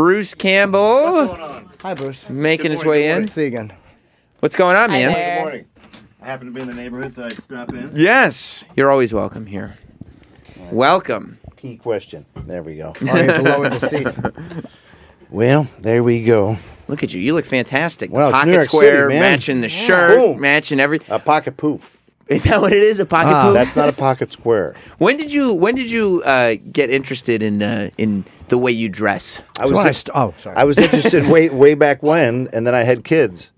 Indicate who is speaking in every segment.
Speaker 1: Bruce Campbell
Speaker 2: Hi, Bruce.
Speaker 1: making his way in.
Speaker 2: See you again.
Speaker 1: What's going on, man?
Speaker 3: there.
Speaker 4: Good morning. I happen to be in the neighborhood so I'd stop in.
Speaker 1: Yes, you're always welcome here. Welcome.
Speaker 4: Key question. There we go.
Speaker 2: Oh, you have to lower the.
Speaker 4: Well, there we go.
Speaker 1: Look at you. You look fantastic.
Speaker 4: Well, it's
Speaker 1: pocket
Speaker 4: New York
Speaker 1: square,
Speaker 4: City, man.
Speaker 1: matching the shirt,
Speaker 4: Boom.
Speaker 1: matching every.
Speaker 4: A pocket poof.
Speaker 1: Is that what it is? A pocket
Speaker 2: Ah,
Speaker 1: poof?
Speaker 4: That's not a pocket square.
Speaker 1: When did you When did you uh, get interested in uh, in the way you dress?
Speaker 4: I was
Speaker 2: when I st- oh, sorry.
Speaker 4: I was interested way way back when, and then I had kids,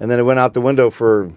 Speaker 4: and then it went out the window for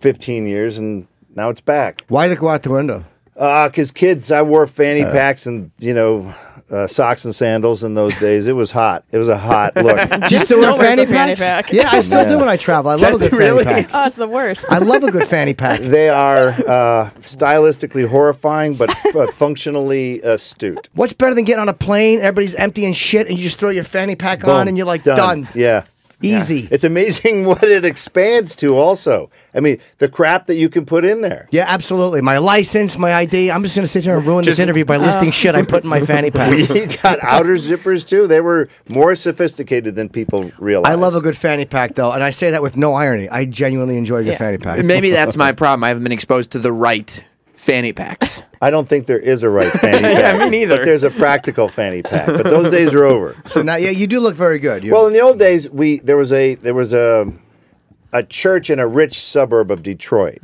Speaker 4: 15 years, and now it's back.
Speaker 2: Why did it go out the window?
Speaker 4: Uh, cause kids, I wore fanny packs and you know uh, socks and sandals in those days. It was hot. It was a hot look.
Speaker 2: Do you
Speaker 3: still
Speaker 2: wear
Speaker 3: a
Speaker 2: fanny
Speaker 3: fanny
Speaker 2: packs?
Speaker 3: pack.
Speaker 2: Yeah, I still do when I travel. I love
Speaker 1: Does
Speaker 2: a good
Speaker 1: really?
Speaker 2: fanny pack.
Speaker 3: Oh, it's the worst.
Speaker 2: I love a good fanny pack.
Speaker 4: they are uh, stylistically horrifying, but, but functionally astute.
Speaker 2: What's better than getting on a plane? Everybody's empty and shit, and you just throw your fanny pack on, and you're like done.
Speaker 4: Yeah.
Speaker 2: Easy.
Speaker 4: It's amazing what it expands to, also. I mean, the crap that you can put in there.
Speaker 2: Yeah, absolutely. My license, my ID. I'm just going to sit here and ruin
Speaker 1: Just-
Speaker 2: this interview by uh, listing shit I put in my fanny pack.
Speaker 4: We got outer zippers, too. They were more sophisticated than people realize.
Speaker 2: I love a good fanny pack, though, and I say that with no irony. I genuinely enjoy a good
Speaker 3: Yeah.
Speaker 2: fanny pack.
Speaker 1: Maybe that's my problem. I haven't been exposed to the right fanny packs.
Speaker 4: I don't think there is a right fanny
Speaker 1: Yeah,
Speaker 4: pack.
Speaker 1: me neither.
Speaker 4: But there's a practical fanny pack. But those days are over.
Speaker 2: So now, yeah, you do look very good. You-
Speaker 4: Well, in the old days, we there was a there was a a church in a rich suburb of Detroit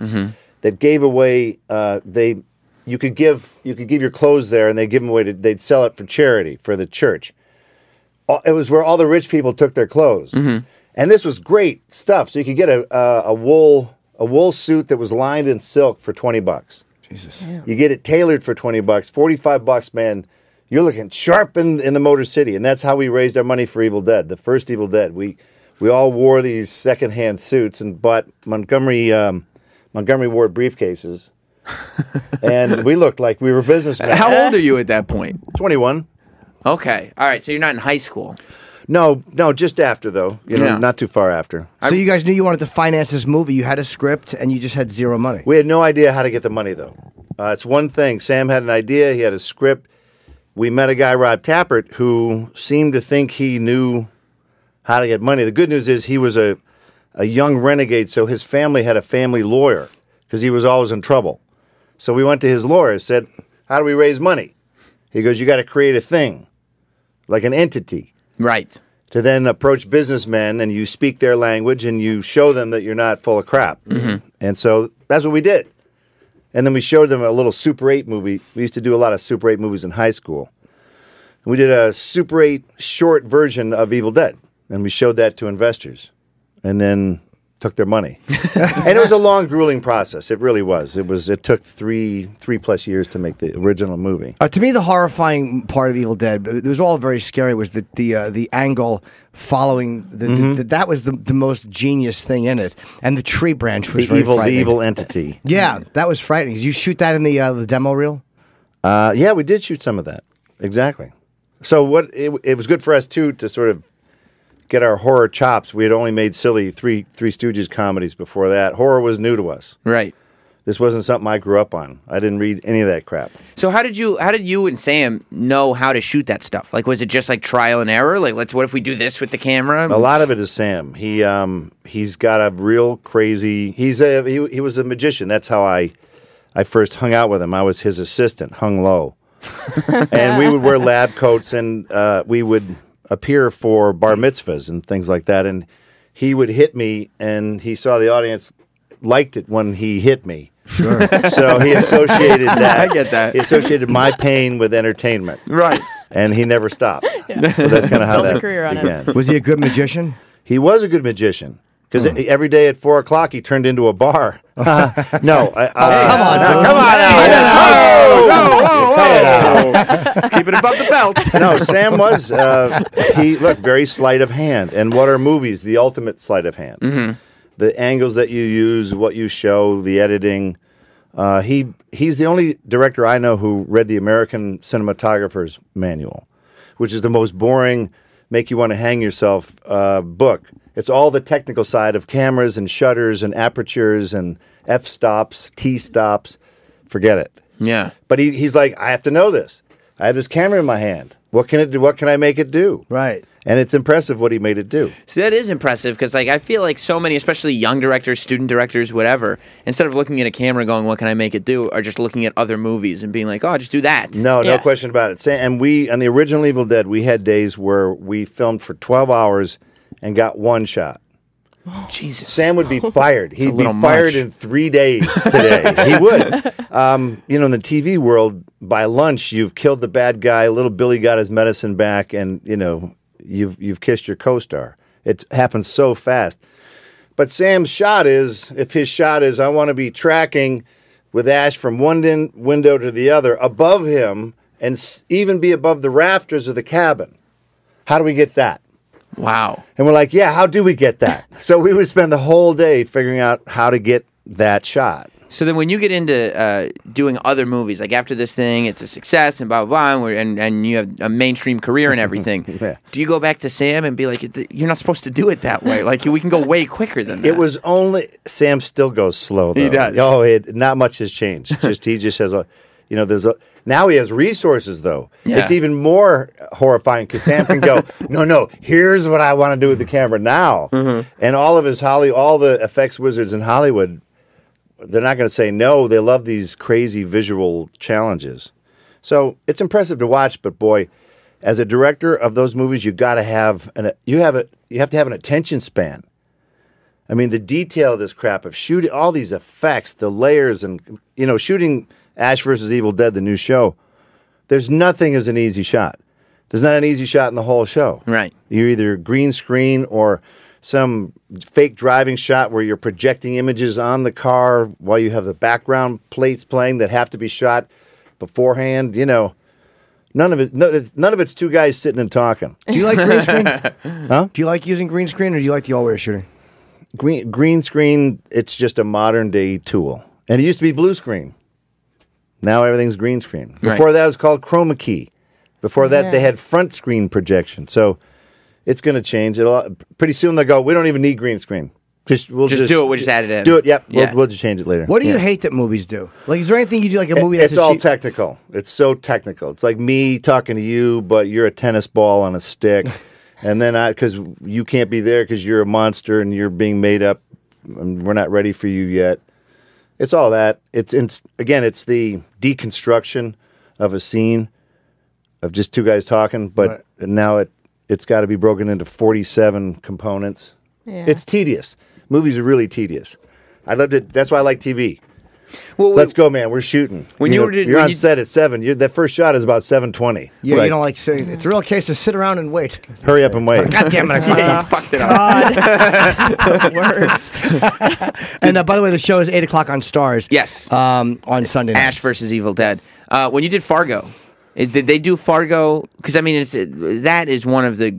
Speaker 4: that gave away uh, they you could give you could give your clothes there and they give them away to, they'd sell it for charity for the church. All- It was where all the rich people took their clothes, and this was great stuff. So you could get a, a a wool a wool suit that was lined in silk for twenty bucks.
Speaker 2: Jesus.
Speaker 4: You get it tailored for 20 bucks, 45 bucks, man. You're looking sharp in, in the Motor City. And that's how we raised our money for Evil Dead, the first Evil Dead. We we all wore these secondhand suits and bought Montgomery um, Montgomery Ward briefcases. and we looked like we were businessmen.
Speaker 1: How old are you at that point?
Speaker 4: 21.
Speaker 1: Okay. All right. So you're not in high school.
Speaker 4: No, no, just after though. You know,
Speaker 1: Yeah.
Speaker 4: not too far after.
Speaker 2: So you guys knew you wanted to finance this movie. You had a script, and you just had zero money.
Speaker 4: We had no idea how to get the money though. Uh, it's one thing. Sam had an idea. He had a script. We met a guy, Rob Tapert, who seemed to think he knew how to get money. The good news is he was a a young renegade, so his family had a family lawyer because he was always in trouble. So we went to his lawyer, and said, "How do we raise money?" He goes, "You got to create a thing, like an entity."
Speaker 1: Right.
Speaker 4: to then approach businessmen and you speak their language and you show them that you're not full of crap. Mm-hmm. And so that's what we did. And then we showed them a little Super 8 movie. We used to do a lot of Super 8 movies in high school. We did a Super 8 short version of Evil Dead and we showed that to investors and then took their money. and it was a long grueling process. It really was. It was it took 3 3 plus years to make the original movie.
Speaker 2: Uh, to me, the horrifying part of Evil Dead, it was all very scary. Was the the uh, the angle following the,
Speaker 4: Mm-hmm.
Speaker 2: the, that was the, the most genius thing in it, and the tree branch was
Speaker 4: The evil the evil entity.
Speaker 2: Yeah, that was frightening. Did you shoot that in the uh, the demo reel?
Speaker 4: Uh, yeah, we did shoot some of that. Exactly. So what it, it was good for us too to sort of get our horror chops. We had only made silly three Three Stooges comedies before that. Horror was new to us.
Speaker 1: Right.
Speaker 4: This wasn't something I grew up on. I didn't read any of that crap.
Speaker 1: So how did you how did you and Sam know how to shoot that stuff? Like was it just like trial and error? Like let's what if we do this with the camera?
Speaker 4: A lot of it is Sam. He um he's got a real crazy. He's a he, he was a magician. That's how I I first hung out with him. I was his assistant, hung low, and we would wear lab coats and uh, we would appear for bar mitzvahs and things like that. And he would hit me, and he saw the audience liked it when he hit me. Sure. so he associated that.
Speaker 1: I get that.
Speaker 4: He associated my pain with entertainment,
Speaker 1: Right.
Speaker 4: and he never stopped. So that's kind of how
Speaker 3: Built a
Speaker 4: that
Speaker 3: career on it.
Speaker 4: began.
Speaker 2: Was he a good magician?
Speaker 4: He was a good magician because
Speaker 2: Hmm.
Speaker 4: every day at four o'clock he turned into a bar. no, I, uh,
Speaker 2: come on,
Speaker 4: no, come on now. It out.
Speaker 1: Let's keep it above the belt.
Speaker 4: No, Sam was uh, he looked very sleight of hand, and what are movies? The ultimate sleight of hand.
Speaker 2: Mm-hmm.
Speaker 4: The angles that you use, what you show, the editing. Uh, he he's the only director I know who read the American Cinematographer's Manual, which is the most boring, make you want to hang yourself uh, book. It's all the technical side of cameras and shutters and apertures and f stops, t stops. Forget it.
Speaker 1: Yeah.
Speaker 4: But he, he's like, I have to know this. I have this camera in my hand. What can it do? What can I make it do?
Speaker 2: Right.
Speaker 4: And it's impressive what he made it do.
Speaker 1: See, that is impressive because, like, I feel like so many, especially young directors, student directors, whatever, instead of looking at a camera going, "What can I make it do?" are just looking at other movies and being like, "Oh, just do that."
Speaker 4: No, no question about it. And we on the original Evil Dead, we had days where we filmed for twelve hours and got one shot.
Speaker 1: Jesus.
Speaker 4: Sam would be fired. He'd be fired
Speaker 1: much.
Speaker 4: in three days today. he would. Um, you know, in the TV world, by lunch, you've killed the bad guy. Little Billy got his medicine back, and you know, you've you've kissed your co-star. It happens so fast. But Sam's shot is, if his shot is, I want to be tracking with Ash from one din- window to the other, above him, and s- even be above the rafters of the cabin. How do we get that?
Speaker 1: Wow.
Speaker 4: And we're like, yeah, how do we get that? so we would spend the whole day figuring out how to get that shot.
Speaker 1: So then, when you get into uh, doing other movies, like after this thing, it's a success and blah blah blah, and, we're, and and you have a mainstream career and everything.
Speaker 4: Yeah.
Speaker 1: Do you go back to Sam and be like, "You're not supposed to do it that way. Like we can go way quicker than that."
Speaker 4: It was only Sam still goes slow. Though.
Speaker 1: He does.
Speaker 4: Oh, it, not much has changed. Just he just has a, you know, there's a now he has resources though.
Speaker 1: Yeah.
Speaker 4: It's even more horrifying because Sam can go, no, no, here's what I want to do with the camera now,
Speaker 1: Mm-hmm.
Speaker 4: and all of his Holly, all the effects wizards in Hollywood, they're not going to say no. They love these crazy visual challenges. So it's impressive to watch, but boy, as a director of those movies, you got to have an you have a you have to have an attention span. I mean, the detail of this crap of shooting all these effects, the layers, and you know, shooting Ash versus Evil Dead, the new show. There's nothing as an easy shot. There's not an easy shot in the whole show.
Speaker 1: Right.
Speaker 4: You're either green screen or some fake driving shot where you're projecting images on the car while you have the background plates playing that have to be shot beforehand. You know, none of it. No, it's, none of it's two guys sitting and talking.
Speaker 2: Do you like green screen? huh? Do you like using green screen or do you like the all-wear shooting?
Speaker 4: green green screen it's just a modern day tool and it used to be blue screen now everything's green screen
Speaker 1: Right.
Speaker 4: before that it was called chroma key before that they had front screen projection so it's going to change it'll uh, pretty soon they'll go we don't even need green screen just we'll
Speaker 1: Just do it, we'll just add it in.
Speaker 4: do it yep
Speaker 1: Yeah.
Speaker 4: we'll, we'll just change it later
Speaker 2: What do you
Speaker 4: Yeah.
Speaker 2: hate that movies do? Like, is there anything you do like a movie
Speaker 4: It-
Speaker 2: that's
Speaker 4: it's all
Speaker 2: cheap-
Speaker 4: technical. It's so technical. It's like me talking to you, but you're a tennis ball on a stick, and then I because you can't be there because you're a monster and you're being made up, and we're not ready for you yet. It's all that. It's, it's again, it's the deconstruction of a scene of just two guys talking, but now it it's got to be broken into 47 components.
Speaker 3: Yeah.
Speaker 4: It's tedious. Movies are really tedious. I loved it. That's why I like TV.
Speaker 1: well,
Speaker 4: Let's go, man. We're shooting.
Speaker 1: When you
Speaker 4: know,
Speaker 1: were to-
Speaker 4: you're
Speaker 1: when
Speaker 4: on
Speaker 1: you-
Speaker 4: set at seven. You're, that first shot is about seven twenty.
Speaker 2: Yeah, you don't like saying it's a real case to sit around and wait.
Speaker 4: Hurry up and wait.
Speaker 2: God damn it! I fucked
Speaker 1: Yeah,
Speaker 2: up.
Speaker 1: you fucked it up.
Speaker 3: Worst.
Speaker 2: And uh, by the way, the show is eight o'clock on Starz.
Speaker 1: Yes.
Speaker 2: Um, on Sunday night.
Speaker 1: Ash versus Evil Dead. Uh, when you did Fargo, is, did they do Fargo? Because I mean, it's, that is one of the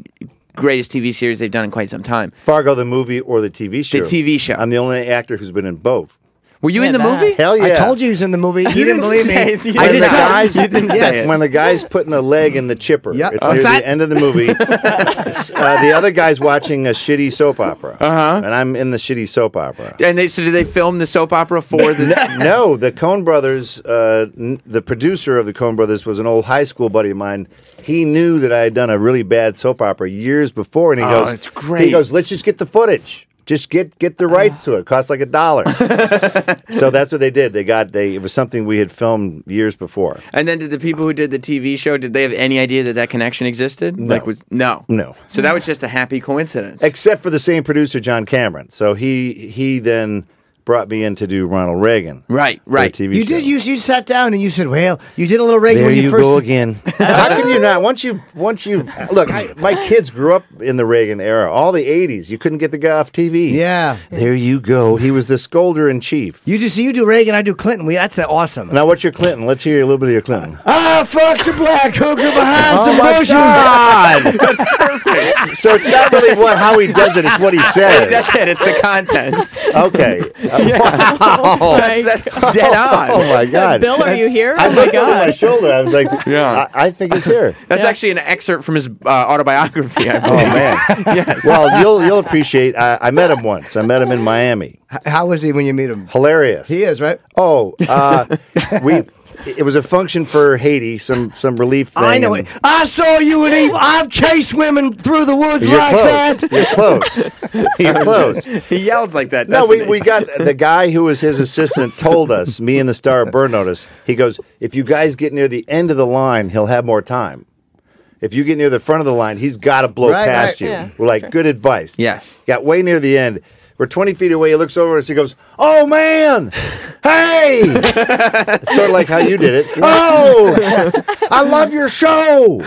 Speaker 1: greatest TV series they've done in quite some time.
Speaker 4: Fargo, the movie or the TV show?
Speaker 1: The TV show.
Speaker 4: I'm the only actor who's been in both.
Speaker 1: Were you
Speaker 3: Yeah,
Speaker 1: in the
Speaker 3: that.
Speaker 1: movie?
Speaker 4: Hell yeah!
Speaker 2: I told you he was in the movie. He didn't
Speaker 1: didn't
Speaker 2: believe me.
Speaker 1: it. You
Speaker 2: I
Speaker 4: When
Speaker 2: did
Speaker 4: the guys,
Speaker 1: you didn't say
Speaker 4: yes,
Speaker 1: it.
Speaker 4: when the guy's putting the leg in the chipper.
Speaker 2: Yep.
Speaker 4: It's
Speaker 2: Oh,
Speaker 4: near the end of the movie. Uh, the other guy's watching a shitty soap opera, uh-huh. and I'm in the shitty soap opera.
Speaker 1: And they so did they film the soap opera for the?
Speaker 4: no, the Coen Brothers, uh, n- the producer of the Coen Brothers was an old high school buddy of mine. He knew that I had done a really bad soap opera years before, and he
Speaker 1: Oh,
Speaker 4: goes,
Speaker 1: that's great.
Speaker 4: He goes, let's just get the footage. Just get get the rights to it. it. Costs like a dollar. so that's what they did. They got they. It was something we had filmed years before.
Speaker 1: And then did the people who did the TV show did they have any idea that that connection existed?
Speaker 4: No.
Speaker 1: Like was no.
Speaker 4: No.
Speaker 1: So that was just a happy coincidence.
Speaker 4: Except for the same producer, John Cameron. So he he then brought me in to do Ronald Reagan.
Speaker 1: Right, right.
Speaker 4: the TV
Speaker 2: You
Speaker 4: show.
Speaker 2: did. You, you sat down and you said, "Well, you did a little Reagan
Speaker 4: There
Speaker 2: when
Speaker 4: you,
Speaker 2: you, first."
Speaker 4: go again. How can you not? Once you, once you look, I, my kids grew up in the Reagan era, all the '80s. You couldn't get the guy off TV.
Speaker 2: Yeah.
Speaker 4: There you go. He was the scolder in chief.
Speaker 2: You just you do Reagan, I do Clinton. We that's awesome.
Speaker 4: Now, what's your Clinton? Let's hear a little bit of your Clinton.
Speaker 2: Ah, fuck the black hooker behind
Speaker 4: Oh
Speaker 2: some bushes.
Speaker 4: God! so it's not really what how he does it; it's what he says.
Speaker 1: That's it. It's the content.
Speaker 4: Okay.
Speaker 3: Right.
Speaker 1: That's dead on.
Speaker 4: Oh my God!
Speaker 3: Bill, are you here?
Speaker 4: I
Speaker 3: Oh my
Speaker 4: looked over my shoulder. I was like,
Speaker 1: Yeah.
Speaker 4: I, I think he's here.
Speaker 1: That's
Speaker 3: Yeah.
Speaker 1: actually an excerpt from his uh, autobiography. I
Speaker 4: Oh
Speaker 1: believe.
Speaker 4: man.
Speaker 1: yes.
Speaker 4: Well, you'll you'll appreciate. I, I met him once. I met him in Miami.
Speaker 2: How was he when you meet him?
Speaker 4: Hilarious.
Speaker 2: He is right.
Speaker 4: Oh, uh, we it was a function for Haiti, some some relief thing.
Speaker 2: I know it. I saw you in evil. I've chased women through the woods
Speaker 4: You're
Speaker 2: like
Speaker 4: close.
Speaker 2: that.
Speaker 4: You're close. You're close.
Speaker 1: He yells like that.
Speaker 4: No, we,
Speaker 1: he?
Speaker 4: we got the guy who was his assistant told us, me and the star of Burn Notice, he goes, if you guys get near the end of the line, he'll have more time. If you get near the front of the line, he's got to blow
Speaker 2: Right,
Speaker 4: past
Speaker 2: right.
Speaker 4: you.
Speaker 3: Yeah,
Speaker 4: We're like, good advice.
Speaker 1: Yeah.
Speaker 4: Got way near the end. We're 20 feet away. He looks over at us. He goes, Oh, man. Hey. Sort of like how you did it. Oh, I love your show.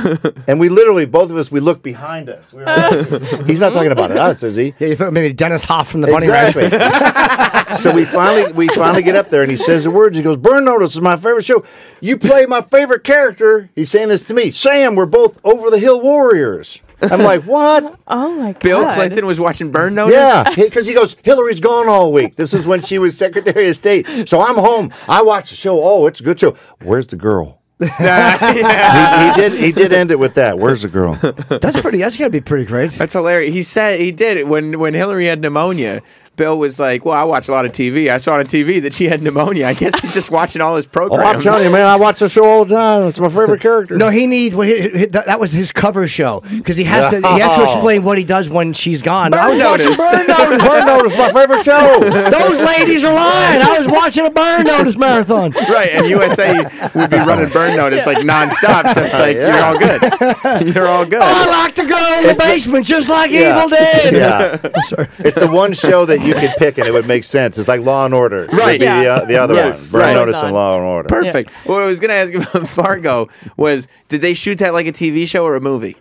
Speaker 4: And we literally, both of us, we look behind us. We like- he's not talking about us, is he?
Speaker 2: Yeah, you thought maybe Dennis Hof from the Bunny
Speaker 4: Exactly.
Speaker 2: Ranch.
Speaker 4: so we finally we finally get up there and he says the words. He goes, "Burn Notice is my favorite show. You play my favorite character." He's saying this to me. Sam, we're both over the hill warriors. I'm like, what?
Speaker 3: Oh my god.
Speaker 1: Bill Clinton was watching Burn Notice.
Speaker 4: Yeah, because he goes, Hillary's gone all week. This is when she was Secretary of State. So I'm home. I watch the show. Oh, it's a good show. Where's the girl? he, he did. He did end it with that. Where's the girl?
Speaker 2: That's pretty. That's got to be pretty great.
Speaker 1: That's hilarious. He said he did it when when Hillary had pneumonia. Bill was like, "Well, I watch a lot of TV. I saw on TV that she had pneumonia. I guess he's just watching all his
Speaker 4: Oh,
Speaker 1: programs."
Speaker 4: I'm telling you, man. I watch the show all the time. It's my favorite character.
Speaker 2: No, he needs. Well, he, he- that, that was his cover show because he has to. He has to explain what he does when she's gone. I was watching
Speaker 1: Notice.
Speaker 2: Burn Notice.
Speaker 4: Burn Notice, my favorite show.
Speaker 2: Those ladies are lying. I was watching a Burn Notice marathon.
Speaker 1: Right, and USA would be running Burn Notice like nonstop. So it's like
Speaker 4: Yeah.
Speaker 1: you're all good. You're all good.
Speaker 2: I like to go in the basement just like
Speaker 4: Yeah.
Speaker 2: Evil Dead.
Speaker 4: Yeah.
Speaker 2: Sorry.
Speaker 4: It's the one show that you could pick and it would make sense. It's like Law and Order.
Speaker 1: Right.
Speaker 4: be the, uh, the other
Speaker 1: Right.
Speaker 4: one. Burn
Speaker 1: Right.
Speaker 4: Notice and Law and Order.
Speaker 1: Perfect. What I was gonna ask you about Fargo was, did they shoot that like a TV show or a movie?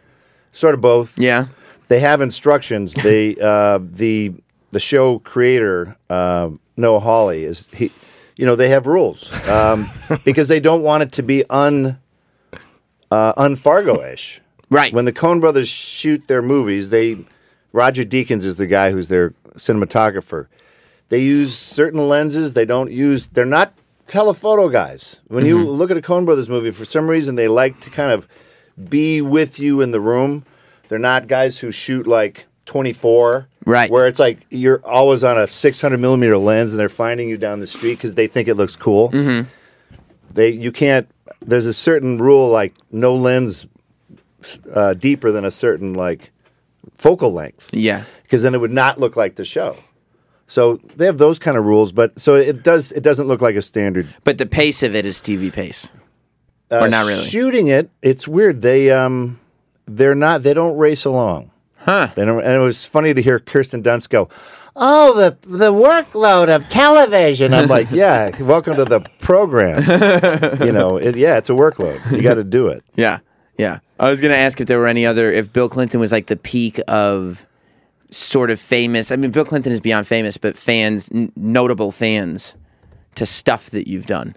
Speaker 4: Sort of both.
Speaker 1: Yeah.
Speaker 4: They have instructions. They uh, the the show creator uh, Noah Hawley is he. You know they have rules um, because they don't want it to be un uh, unfargo-ish.
Speaker 1: Right.
Speaker 4: When the Coen Brothers shoot their movies, they Roger Deakins is the guy who's their cinematographer. They use certain lenses. They don't use. They're not telephoto guys. When you look at a Coen Brothers movie, for some reason they like to kind of be with you in the room. They're not guys who shoot like 24,
Speaker 1: Right.
Speaker 4: Where it's like you're always on a 600 millimeter lens, and they're finding you down the street because they think it looks cool. Mm-hmm. They you can't. There's a certain rule like no lens uh, deeper than a certain like focal length
Speaker 1: Yeah.
Speaker 4: because then it would not look like the show. So they have those kind of rules, but so it does. It doesn't look like a standard.
Speaker 1: But the pace of it is TV pace.
Speaker 4: Uh,
Speaker 1: Or not really.
Speaker 4: Shooting it, it's weird. They um, they're not. They don't race along.
Speaker 1: Huh.
Speaker 4: They don't, and it was funny to hear Kirsten Dunst go, "Oh, the the workload of television." I'm like, "Yeah, welcome to the program." you know, it, yeah, it's a workload. You got to do it.
Speaker 1: Yeah. Yeah. I was gonna ask if there were any other if Bill Clinton was like the peak of sort of famous. I mean, Bill Clinton is beyond famous, but fans, n- notable fans, to stuff that you've done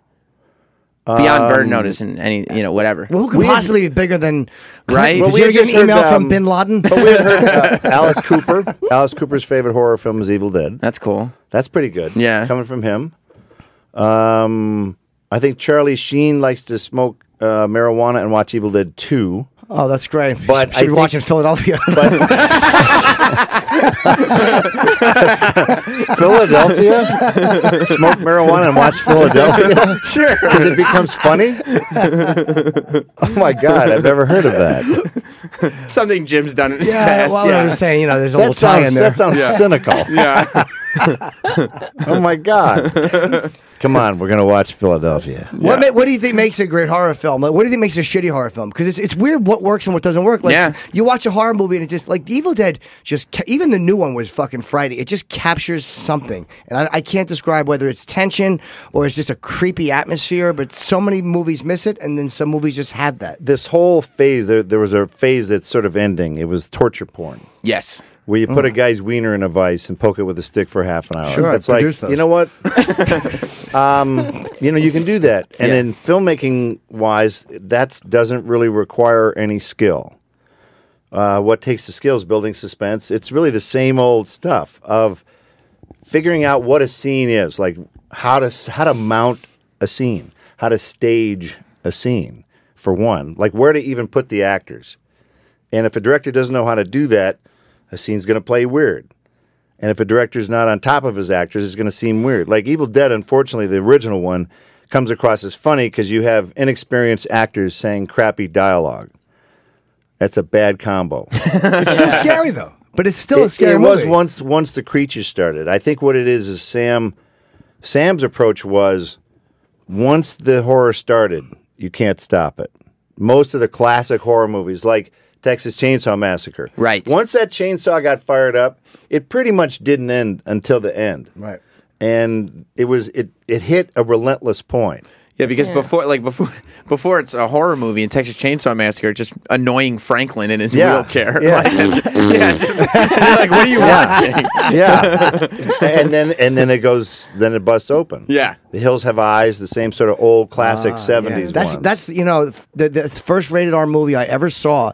Speaker 1: beyond Burn Notice and any, you know, whatever.
Speaker 2: Well, who could possibly be bigger than?
Speaker 1: Right? Well,
Speaker 2: you
Speaker 4: we
Speaker 2: ever
Speaker 4: had
Speaker 2: get an
Speaker 4: just heard,
Speaker 2: email from
Speaker 4: um,
Speaker 2: Bin Laden?
Speaker 4: But we had heard uh, Alice Cooper. Alice Cooper's favorite horror film is Evil Dead.
Speaker 1: That's cool.
Speaker 4: That's pretty good.
Speaker 1: Yeah.
Speaker 4: coming from him. Um, I think Charlie Sheen likes to smoke uh, marijuana and watch Evil Dead Two.
Speaker 2: Oh, that's great.
Speaker 4: But
Speaker 2: should
Speaker 4: I
Speaker 2: be
Speaker 4: think-
Speaker 2: watching Philadelphia.
Speaker 4: Philadelphia, smoke marijuana and watch Philadelphia. Sure, because it becomes funny. oh my god, I've never heard of that.
Speaker 1: Something Jim's done in his
Speaker 2: yeah,
Speaker 1: past.
Speaker 2: well,
Speaker 1: yeah.
Speaker 2: I was saying, you know, there's a
Speaker 4: That
Speaker 2: little tie in
Speaker 4: sounds
Speaker 2: there.
Speaker 4: that sounds
Speaker 1: Yeah.
Speaker 4: cynical.
Speaker 1: yeah.
Speaker 4: Oh my god. Come on, we're gonna watch Philadelphia.
Speaker 2: What, ma- what do you think makes a great horror film? Like, what do you think makes a shitty horror film? Because it's, it's weird what works and what doesn't work. Like,
Speaker 1: Yeah.
Speaker 2: You watch a horror movie and it just, like, The Evil Dead, just, ca- even the new one was fucking Friday. It just captures something. And I, I can't describe whether it's tension or it's just a creepy atmosphere, but so many movies miss it, and then some movies just have that.
Speaker 4: This whole phase, there, there was a phase that's sort of ending. It was torture porn.
Speaker 1: Yes.
Speaker 4: Where you put a guy's wiener in a vice and poke it with a stick for half an hour.
Speaker 2: Sure, I
Speaker 4: That's like,
Speaker 2: those.
Speaker 4: you know what? um, you know, you can do that. And
Speaker 1: Yeah.
Speaker 4: in filmmaking wise, that doesn't really require any skill. Uh, what takes the skills building suspense. It's really the same old stuff of figuring out what a scene is, like how to how to mount a scene, how to stage a scene. For one, like where to even put the actors. And if a director doesn't know how to do that, a scene's going to play weird. And if a director's not on top of his actors, it's going to seem weird. Like Evil Dead, unfortunately, the original one comes across as funny because you have inexperienced actors saying crappy dialogue. That's a bad combo.
Speaker 2: It's still scary though. But it's still a
Speaker 4: it,
Speaker 2: scary
Speaker 4: it was
Speaker 2: movie.
Speaker 4: once once the creatures started. I think what it is is Sam Sam's approach was once the horror started, you can't stop it. Most of the classic horror movies like Texas Chainsaw Massacre.
Speaker 1: Right.
Speaker 4: Once that chainsaw got fired up, it pretty much didn't end until the end.
Speaker 2: Right.
Speaker 4: And it was it it hit a relentless point.
Speaker 1: Yeah, because before, like before, before it's a horror movie in Texas Chainsaw Massacre, just annoying Franklin in his
Speaker 4: Yeah.
Speaker 1: wheelchair.
Speaker 4: Yeah.
Speaker 1: Like, yeah, just, like, what are you watching?
Speaker 4: Yeah. and then and then it goes then it busts open.
Speaker 1: Yeah.
Speaker 4: The Hills Have Eyes, the same sort of old classic 70s
Speaker 2: That's
Speaker 4: ones.
Speaker 2: that's you know the, the first rated R movie I ever saw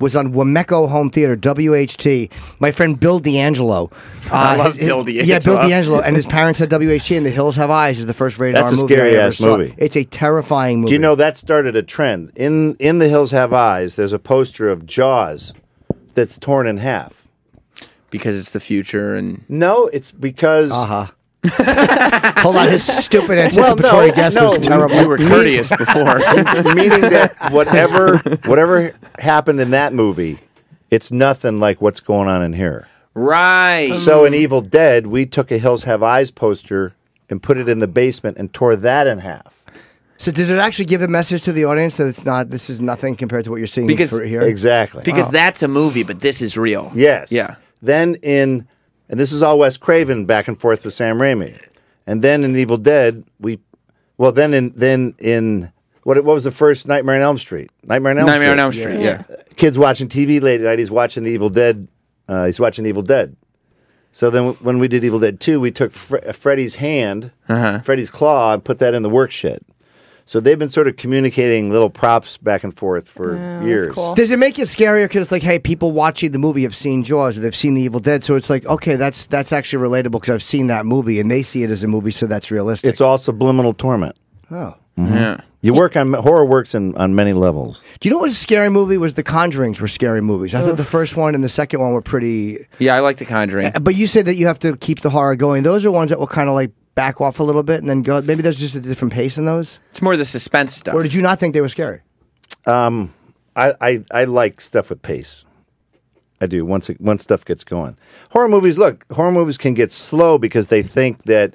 Speaker 2: was on Wometco Home Theater WHT. My friend Bill D'Angelo. Uh,
Speaker 1: I love
Speaker 2: his-
Speaker 1: Bill
Speaker 2: Yeah, Bill
Speaker 1: D'Angelo.
Speaker 2: D'Angelo, and his parents had WHT, and The Hills Have Eyes is the first rated
Speaker 4: That's
Speaker 2: R
Speaker 4: a
Speaker 2: movie I ever
Speaker 4: scary-ass movie.
Speaker 2: It's a terrifying movie.
Speaker 4: Do you know that started a trend? In in The Hills Have Eyes, there's a poster of Jaws that's torn in half.
Speaker 1: Because it's the future, and
Speaker 4: No, it's because
Speaker 2: Uh huh. Hold on, his stupid
Speaker 4: Well,
Speaker 2: anticipatory
Speaker 4: no,
Speaker 2: guess
Speaker 4: no,
Speaker 2: was
Speaker 4: we-
Speaker 2: terrible.
Speaker 1: we were courteous before.
Speaker 4: meaning that whatever whatever happened in that movie, it's nothing like what's going on in here.
Speaker 1: right.
Speaker 4: So in Evil Dead, we took a Hills Have Eyes poster and put it in the basement and tore that in half.
Speaker 2: So does it actually give a message to the audience that it's not? This is nothing compared to what you're seeing
Speaker 1: Because-
Speaker 2: for here.
Speaker 4: Exactly.
Speaker 1: because that's a movie, but this is real.
Speaker 4: Yes.
Speaker 1: Yeah.
Speaker 4: Then in, and this is all Wes Craven back and forth with Sam Raimi, and then in Evil Dead we, well then in then in what what was the first Nightmare on Elm Street? Nightmare on Elm
Speaker 1: Nightmare
Speaker 4: Street.
Speaker 1: on Elm Street. Yeah.
Speaker 4: Kids watching TV late at night. He's watching the Evil Dead. Uh, he's watching Evil Dead. So then when we did Evil Dead Two, we took Fre- Freddy's hand,
Speaker 1: Uh-huh.
Speaker 4: Freddy's claw, and put that in the work shed. So they've been sort of communicating little props back and forth for
Speaker 3: that's
Speaker 4: years.
Speaker 3: cool.
Speaker 2: Does it make it scarier? Because it's like, hey, people watching the movie have seen Jaws or they've seen The Evil Dead, so it's like, okay, that's that's actually relatable because I've seen that movie and they see it as a movie, so that's realistic.
Speaker 4: It's all subliminal torment.
Speaker 2: oh. Mm-hmm.
Speaker 1: Yeah.
Speaker 4: You work on horror works in, on many levels.
Speaker 2: Do you know what was a scary movie? Was The Conjurings were scary movies? I thought the first one and the second one were pretty.
Speaker 1: Yeah, I like The Conjuring.
Speaker 2: But you said that you have to keep the horror going. Those are ones that will kind of like back off a little bit and then go. Maybe there's just a different pace in those.
Speaker 1: It's more the suspense stuff.
Speaker 2: Or did you not think they were scary?
Speaker 4: Um, I, I, I like stuff with pace. I do. Once it, once stuff gets going, horror movies. Look, horror movies can get slow because they think that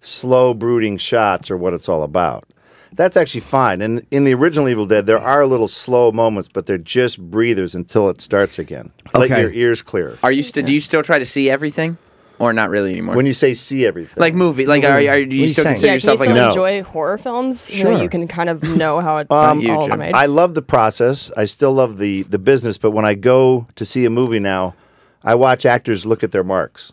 Speaker 4: slow brooding shots are what it's all about. That's actually fine. And in the original Evil Dead, there are little slow moments, but they're just breathers until it starts again. Let
Speaker 2: Okay.
Speaker 4: your ears clear.
Speaker 1: Are you still? Do you still try to see everything, or not really anymore?
Speaker 4: When you say see everything,
Speaker 1: like movie, like are, are, do
Speaker 2: are
Speaker 1: you
Speaker 2: you
Speaker 1: still
Speaker 2: saying?
Speaker 1: consider
Speaker 3: Yeah, can you
Speaker 1: yourself like
Speaker 3: still
Speaker 4: No.
Speaker 3: enjoy horror films? You
Speaker 2: Sure.
Speaker 3: know, you can kind of know how it
Speaker 4: Um,
Speaker 1: you,
Speaker 3: all made.
Speaker 4: I love the process. I still love the the business, but when I go to see a movie now, I watch actors look at their marks.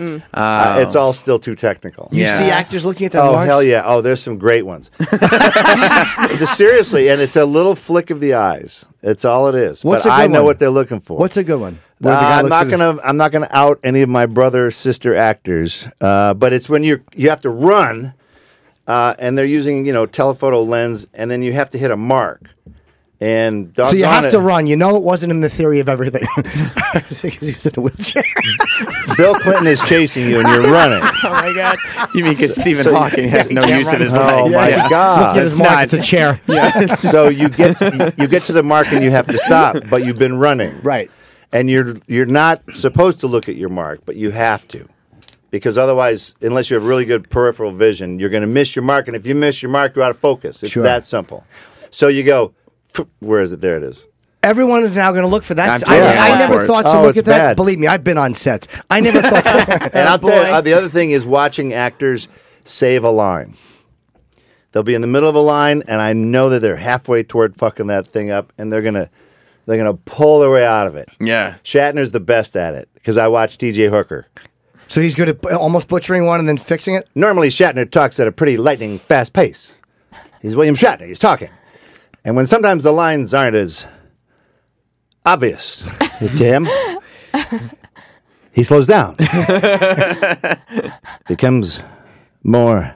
Speaker 4: Uh, it's all still too technical.
Speaker 2: You
Speaker 1: Yeah.
Speaker 2: see actors looking at their
Speaker 4: Oh
Speaker 2: marks?
Speaker 4: hell yeah! Oh, there's some great ones. The- Seriously, and it's a little flick of the eyes. It's all it is.
Speaker 2: What's
Speaker 4: but
Speaker 2: a
Speaker 4: I
Speaker 2: good
Speaker 4: know
Speaker 2: one?
Speaker 4: what they're looking for.
Speaker 2: What's a good one?
Speaker 4: Uh,
Speaker 2: Where the guy
Speaker 4: I'm not gonna. I'm not gonna out any of my brother sister actors. Uh, but it's when you you have to run, uh, and they're using you know telephoto lens, and then you have to hit a mark. And
Speaker 2: So you have
Speaker 4: it,
Speaker 2: to run. You know it wasn't in the theory of everything. Because he was in a wheelchair.
Speaker 4: Bill Clinton is chasing you, and you're running.
Speaker 3: oh my god!
Speaker 1: You mean because Stephen
Speaker 4: so-
Speaker 1: Hawking has no use
Speaker 2: run.
Speaker 1: of his legs?
Speaker 4: Oh my
Speaker 1: yeah.
Speaker 4: God!
Speaker 2: Get his
Speaker 1: it's
Speaker 2: mark.
Speaker 1: not-
Speaker 2: It's a chair.
Speaker 1: Yeah.
Speaker 4: so you get you get to the mark and you have to stop, but you've been running.
Speaker 2: Right.
Speaker 4: And you're you're not supposed to look at your mark, but you have to. Because otherwise, unless you have really good peripheral vision, you're going to miss your mark. And if you miss your mark, you're out of focus. It's
Speaker 2: Sure.
Speaker 4: that simple. So you go, where is it? There it is.
Speaker 2: Everyone is now going to look for that.
Speaker 1: I'm
Speaker 2: I, I never thought to
Speaker 4: Oh,
Speaker 2: look at that.
Speaker 4: bad.
Speaker 2: Believe me, I've been on sets. I never thought.
Speaker 4: And I'll tell you, uh, the other thing is watching actors save a line. They'll be in the middle of a line, and I know that they're halfway toward fucking that thing up, and they're gonna they're gonna pull their way out of it.
Speaker 1: Yeah.
Speaker 4: Shatner's the best at it because I watched T.J. Hooker.
Speaker 2: so he's good at almost butchering one and then fixing it.
Speaker 4: Normally, Shatner talks at a pretty lightning fast pace. He's William Shatner. He's talking, and when sometimes the lines aren't as obvious to him, he slows down, becomes more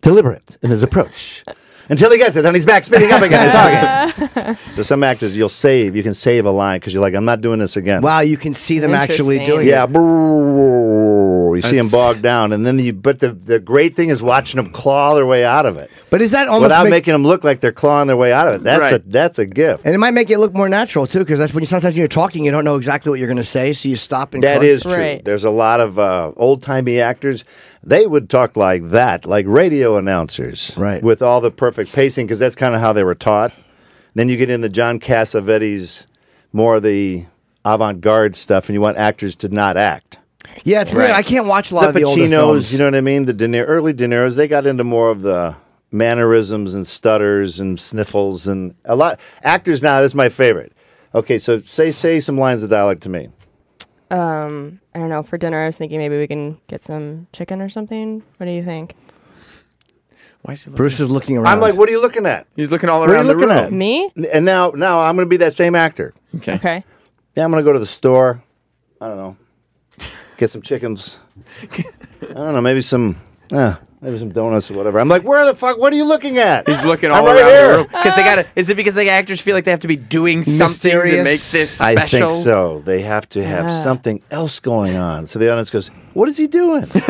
Speaker 4: deliberate in his approach. Until he gets it, then he's back spinning up again and talking. so some actors, you'll save, you can save a line because you're like, I'm not doing this again.
Speaker 2: Wow, you can see them actually doing
Speaker 4: Yeah,
Speaker 2: it.
Speaker 4: where you see them
Speaker 1: That's-
Speaker 4: bogged down, and then you. But the the great thing is watching them claw their way out of it
Speaker 2: But is that almost
Speaker 4: without
Speaker 2: make-
Speaker 4: making them look like they're clawing their way out of it. That's a
Speaker 1: Right.
Speaker 4: that's a gift.
Speaker 2: And it might make it look more natural too, because that's when you sometimes when you're talking, you don't know exactly what you're going to say, so you stop and.
Speaker 4: That
Speaker 2: correct-
Speaker 4: is true.
Speaker 3: Right.
Speaker 4: There's a lot of uh, old timey actors. They would talk like that, like radio announcers,
Speaker 2: Right.
Speaker 4: With all the perfect pacing, because that's kind of how they were taught. Then you get into John Cassavetes, more of the avant-garde stuff, and you want actors to not act.
Speaker 2: Yeah, it's weird.
Speaker 1: Right.
Speaker 2: I can't watch a lot
Speaker 4: the
Speaker 2: of the older
Speaker 4: Pacinos,
Speaker 2: films.
Speaker 4: you know what I mean? The De Niro, early De Niro's, they got into more of the mannerisms and stutters and sniffles and a lot. Actors now, this is my favorite. Okay, so say say some lines of dialogue to me.
Speaker 3: Um, I don't know. For dinner, I was thinking maybe we can get some chicken or something. What do you think?
Speaker 1: Why is he looking?
Speaker 2: Bruce is looking around.
Speaker 4: I'm like, what are you looking at?
Speaker 1: He's looking all
Speaker 4: What are you
Speaker 1: around the
Speaker 4: looking
Speaker 1: room.
Speaker 4: at?
Speaker 3: Me?
Speaker 4: And now, now I'm going to be that same actor.
Speaker 1: Okay.
Speaker 3: Okay.
Speaker 4: Yeah, I'm going to go to the store. I don't know. Get some chickens. I don't know, maybe some, uh, maybe some donuts or whatever. I'm like, where the fuck? What are you looking at?
Speaker 1: He's looking
Speaker 4: I'm
Speaker 1: all
Speaker 4: right
Speaker 1: around
Speaker 4: here.
Speaker 1: the room because they got to. Is it because the actors feel like they have to be doing something to make this special?
Speaker 4: I think so. They have to have
Speaker 3: Ah.
Speaker 4: something else going on. So the audience goes, "What is he doing?"
Speaker 2: Isn't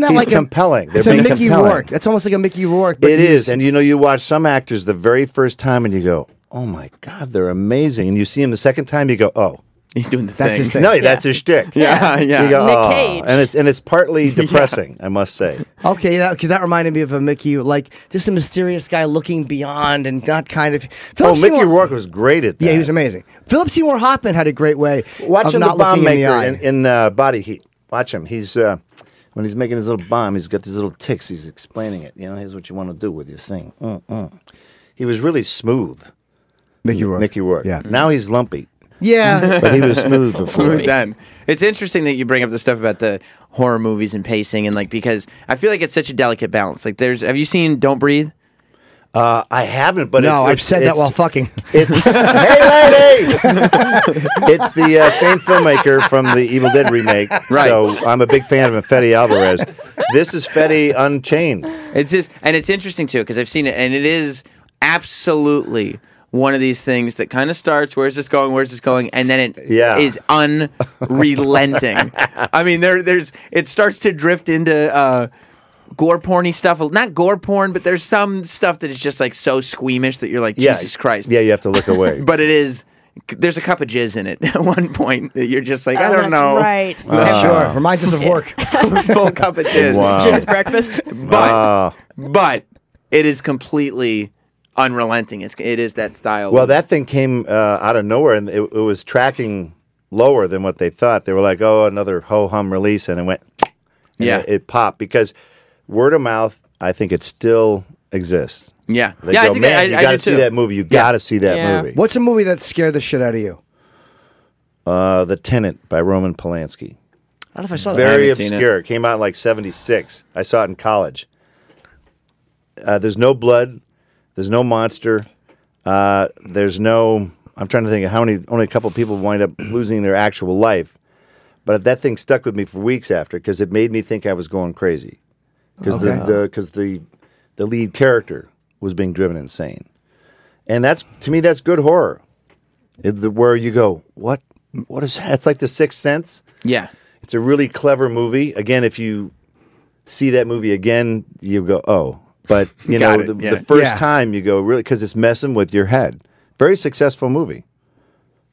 Speaker 2: that
Speaker 4: He's
Speaker 2: like
Speaker 4: compelling.
Speaker 2: A,
Speaker 4: They're
Speaker 2: it's a Mickey
Speaker 4: compelling.
Speaker 2: Rourke. That's almost like a Mickey Rourke. But
Speaker 4: It and you know, you watch some actors the very first time, and you go, "Oh my god, they're amazing," and you see him the second time, you go, "Oh."
Speaker 1: He's doing the
Speaker 2: That's
Speaker 1: thing.
Speaker 2: his thing.
Speaker 4: No, that's his shtick.
Speaker 1: Yeah, yeah.
Speaker 4: You go,
Speaker 3: Nick
Speaker 4: "Oh,"
Speaker 3: Cage.
Speaker 4: and it's and it's partly depressing, I must say.
Speaker 2: Okay, that, cause that reminded me of a Mickey, like just a mysterious guy looking beyond and not kind of.
Speaker 4: Oh,
Speaker 2: Philip
Speaker 4: Mickey
Speaker 2: Seymour-
Speaker 4: Rourke was great at that.
Speaker 2: Yeah, he was amazing. Philip Seymour Hoffman had a great way
Speaker 4: Watch
Speaker 2: of
Speaker 4: him, the
Speaker 2: not
Speaker 4: bomb
Speaker 2: looking in the
Speaker 4: in, in uh, Body Heat. Watch him. He's uh, when he's making his little bomb, he's got these little ticks. He's explaining it. You know, here's what you want to do with your thing. Mm, mm. He was really smooth,
Speaker 2: Mickey Rourke.
Speaker 4: Mickey Rourke.
Speaker 2: Yeah.
Speaker 4: Now he's lumpy,
Speaker 2: Yeah.
Speaker 4: but he was smooth before.
Speaker 1: Smooth then. It's interesting that you bring up the stuff about the horror movies and pacing and like because I feel like it's such a delicate balance. Like there's have you seen Don't Breathe?
Speaker 4: Uh, I haven't, but
Speaker 2: no,
Speaker 4: it's,
Speaker 2: I've
Speaker 4: it's-
Speaker 2: said that while fucking.
Speaker 4: It's hey lady. it's the uh, same filmmaker from the Evil Dead remake.
Speaker 1: Right.
Speaker 4: So I'm a big fan of Fede Alvarez. This is Fetty Unchained.
Speaker 1: It's just and it's interesting too because I've seen it and it is absolutely one of these things that kind of starts where's this going where's this going and then it is
Speaker 4: Yeah.
Speaker 1: unrelenting. I mean there there's it starts to drift into uh gore porny stuff not gore porn but there's some stuff that is just like so squeamish that you're like
Speaker 4: Yeah.
Speaker 1: Jesus Christ.
Speaker 4: Yeah, you have to look away.
Speaker 1: But it is there's a cup of jizz in it at one point that you're just like I
Speaker 3: Oh,
Speaker 1: don't
Speaker 3: that's
Speaker 1: know
Speaker 3: Right.
Speaker 2: sure. Reminds us of work.
Speaker 1: full cup of jizz.
Speaker 4: Wow.
Speaker 3: Jim's breakfast.
Speaker 1: But
Speaker 4: Uh,
Speaker 1: but it is completely unrelenting. It's it is that style.
Speaker 4: well, that thing came uh, out of nowhere, and it, it was tracking lower than what they thought. They were like, "Oh, another ho hum release," and it went. and
Speaker 1: Yeah.
Speaker 4: it, it popped because word of mouth. I think it still exists.
Speaker 1: yeah,
Speaker 4: They
Speaker 1: yeah.
Speaker 4: go,
Speaker 1: I think
Speaker 4: man,
Speaker 1: that, I,
Speaker 4: you got to see
Speaker 1: too.
Speaker 4: that movie. You
Speaker 1: Yeah.
Speaker 4: got to see that
Speaker 3: Yeah.
Speaker 4: movie.
Speaker 2: What's a movie that scared the shit out of you?
Speaker 4: Uh, the Tenant by Roman Polanski.
Speaker 2: I don't know if I saw that.
Speaker 4: Very
Speaker 1: haven't it.
Speaker 4: obscure. It. Came out in like '76. I saw it in college. Uh, there's no blood. There's no monster. Uh, there's no. I'm trying to think of how many. Only a couple people wind up losing their actual life, but that thing stuck with me for weeks after because it made me think I was going crazy. Because the the because the the lead character was being driven insane, and that's to me that's good horror. It- the- where you go, what what is that? It's like the Sixth Sense.
Speaker 1: Yeah,
Speaker 4: It's a really clever movie. Again, if you see that movie again, you go, oh. But you know, the,
Speaker 1: yeah.
Speaker 4: the first
Speaker 2: Yeah.
Speaker 4: time you go really because it's messing with your head. Very successful movie.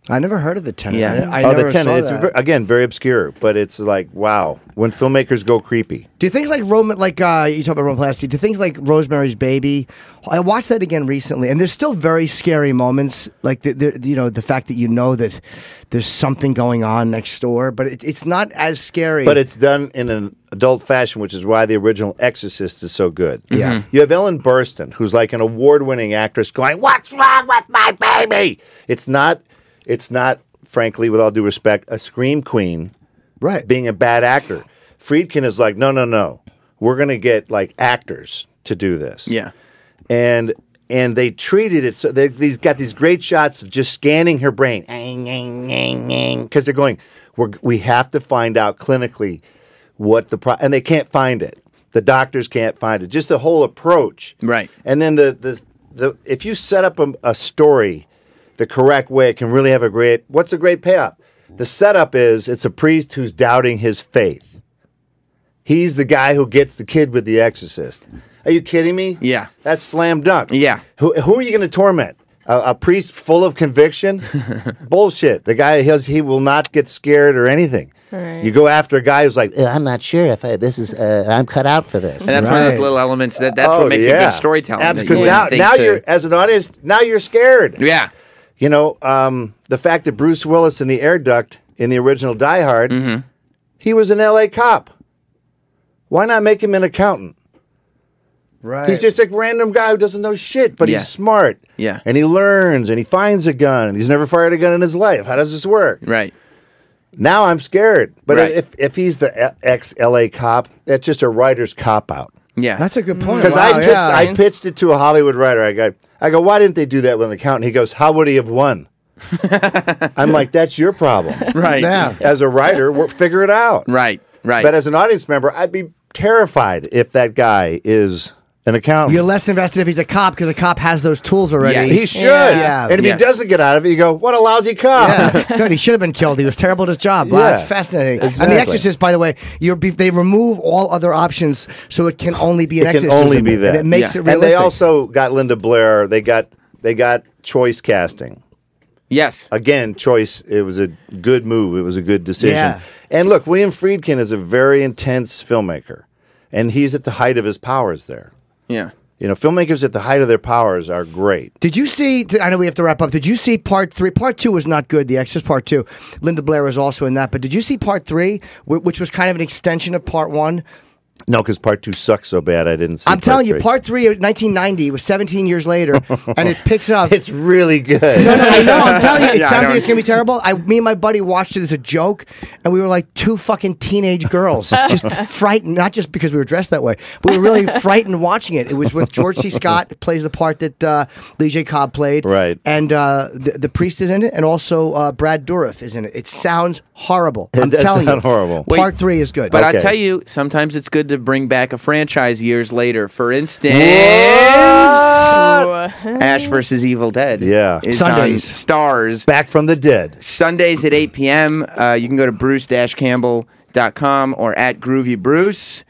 Speaker 2: I never heard of the tenant.
Speaker 1: Yeah.
Speaker 2: I, I
Speaker 4: oh,
Speaker 2: never
Speaker 4: the tenant.
Speaker 2: saw
Speaker 4: It's
Speaker 2: that.
Speaker 4: ver- again very obscure, but it's like wow. When filmmakers go creepy,
Speaker 2: Do things like Roman, like uh, you talk about Roman Polanski, do things like Rosemary's Baby? I watched that again recently, and there's still very scary moments, like the, the you know the fact that you know that there's something going on next door, but it, it's not as scary.
Speaker 4: but it's done in an adult fashion, which is why the original Exorcist is so good.
Speaker 2: Yeah.
Speaker 4: You have Ellen Burstyn, who's like an award-winning actress, going, "What's wrong with my baby?" It's not. It's not. Frankly, with all due respect, a scream queen
Speaker 2: right.
Speaker 4: being a bad actor. Friedkin is like, no, no, no. We're going to get like actors to do this.
Speaker 1: yeah.
Speaker 4: And and they treated it so they, these got these great shots of just scanning her brain because they're going. We're, we have to find out clinically what the pro and they can't find it. The doctors can't find it. Just the whole approach,
Speaker 1: Right.
Speaker 4: And then the the, the if you set up a, a story the correct way, it can really have a great. What's a great payoff? The setup is it's a priest who's doubting his faith. He's the guy who gets the kid with the Exorcist. Are you kidding me?
Speaker 1: Yeah.
Speaker 4: that's slam dunk.
Speaker 1: Yeah.
Speaker 4: Who who are you going to torment? A, a priest full of conviction? Bullshit. The guy he he will not get scared or anything.
Speaker 3: Right.
Speaker 4: You go after a guy who's like,
Speaker 5: Uh, I'm not sure if I, this is. Uh, I'm cut out for this.
Speaker 1: And that's one of those little elements that that's
Speaker 4: oh,
Speaker 1: what makes a good storytelling.
Speaker 4: Because now, now
Speaker 1: to-
Speaker 4: you're as an audience, now you're scared.
Speaker 1: yeah,
Speaker 4: You know, um, the fact that Bruce Willis in the air duct in the original Die Hard,
Speaker 1: Mm-hmm.
Speaker 4: he was an L.A. cop. Why not make him an accountant?
Speaker 2: Right.
Speaker 4: He's just a random guy who doesn't know shit, but
Speaker 1: Yeah.
Speaker 4: he's smart.
Speaker 1: Yeah.
Speaker 4: And he learns and he finds a gun he's never fired a gun in his life. How does this work?
Speaker 1: right.
Speaker 4: Now I'm scared. But
Speaker 1: Right.
Speaker 4: if, if he's the ex LA cop, that's just a writer's cop out.
Speaker 1: Yeah,
Speaker 2: That's a good point.
Speaker 4: Because
Speaker 2: Wow,
Speaker 4: I, pitched,
Speaker 2: yeah.
Speaker 4: I pitched it to a Hollywood writer. I go, I go, why didn't they do that with an accountant? He goes, how would he have won? I'm like, that's your problem.
Speaker 1: right.
Speaker 2: Yeah.
Speaker 4: As a writer, we'll figure it out.
Speaker 1: Right. Right.
Speaker 4: But as an audience member, I'd be terrified if that guy is an accountant.
Speaker 2: You're less invested if he's a cop because a cop has those tools already.
Speaker 1: Yes.
Speaker 4: he should.
Speaker 2: Yeah.
Speaker 4: And if
Speaker 1: Yes.
Speaker 4: he doesn't get out of it, you go, what a lousy cop.
Speaker 2: Yeah, good. He should have been killed. He was terrible at his job. Wow,
Speaker 4: Yeah.
Speaker 2: that's fascinating. And
Speaker 4: Exactly.
Speaker 2: The Exorcist, by the way, you're be, they remove all other options, so it can only be an
Speaker 4: It can only be that.
Speaker 2: And it makes
Speaker 1: Yeah.
Speaker 2: it
Speaker 4: And they also got Linda Blair. They got they got choice casting.
Speaker 1: yes.
Speaker 4: Again, choice. It was a good move. It was a good decision.
Speaker 2: Yeah.
Speaker 4: And look, William Friedkin is a very intense filmmaker, and he's at the height of his powers there.
Speaker 1: Yeah.
Speaker 4: You know, filmmakers at the height of their powers are great.
Speaker 2: Did you see? I know we have to wrap up. Did you see part three? Part two was not good. The Exorcist part two. Linda Blair was also in that. But did you see part three, which was kind of an extension of part one?
Speaker 4: No, because part two sucks so bad, I didn't see.
Speaker 2: I'm telling you,
Speaker 4: three.
Speaker 2: part three, of 1990, was 17 years later, and it picks up.
Speaker 4: It's really good.
Speaker 2: No, no, I know. I'm telling you, it
Speaker 1: Yeah,
Speaker 2: sounds like it's gonna be terrible. I, me and my buddy watched it as a joke, and we were like two fucking teenage girls, just frightened. Not just because we were dressed that way, but we were really frightened watching it. It was with George C. Scott plays the part that uh, Lee J. Cobb played,
Speaker 4: Right.
Speaker 2: And uh, the, the priest is in it, and also uh, Brad Dourif is in it. It sounds horrible. I'm
Speaker 4: does
Speaker 2: telling
Speaker 4: sound
Speaker 2: you,
Speaker 4: horrible.
Speaker 1: Wait,
Speaker 2: part three is good.
Speaker 1: But I tell you, sometimes it's good to bring back a franchise years later. For instance,
Speaker 3: Ooh.
Speaker 1: Ash versus Evil Dead.
Speaker 4: Yeah.
Speaker 1: is on
Speaker 2: Sundays.
Speaker 1: Starz
Speaker 4: Back from the dead.
Speaker 1: Sundays at 8 p.m. Uh, you can go to bruce-campbell.com or at Groovy Bruce.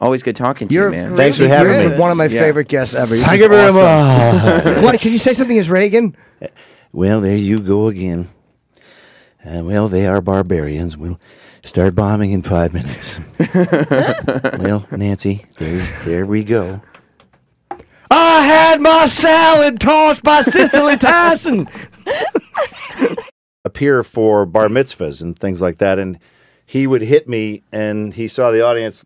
Speaker 1: Always good talking to
Speaker 2: you're
Speaker 1: you, man.
Speaker 4: Thanks for
Speaker 2: you're
Speaker 4: having me.
Speaker 2: One of my
Speaker 1: Yeah.
Speaker 2: favorite guests ever. You're
Speaker 4: Thank you very
Speaker 2: awesome.
Speaker 4: much.
Speaker 2: What? Can you say something as Reagan?
Speaker 5: Well, there you go again. Uh, well, they are barbarians. We'll start bombing in five minutes. well, Nancy, there, there we go.
Speaker 2: I had my salad tossed by Cicely Tyson.
Speaker 4: appear for bar mitzvahs and things like that. And he would hit me, and he saw the audience